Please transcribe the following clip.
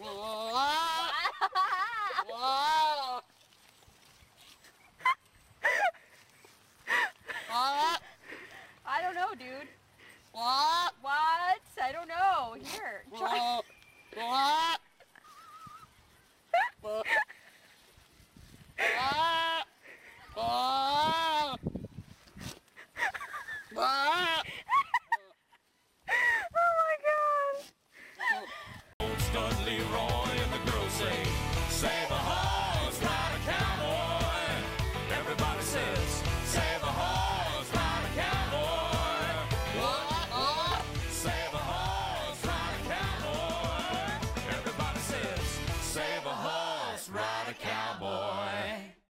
Whoa! I don't know, dude. What? What? I don't know. Here. Try. Leroy, and the girls say, Save a horse, ride a cowboy. Everybody says, Save a horse, ride a cowboy. What? Save a horse, ride a cowboy. Everybody says, Save a horse, ride a cowboy.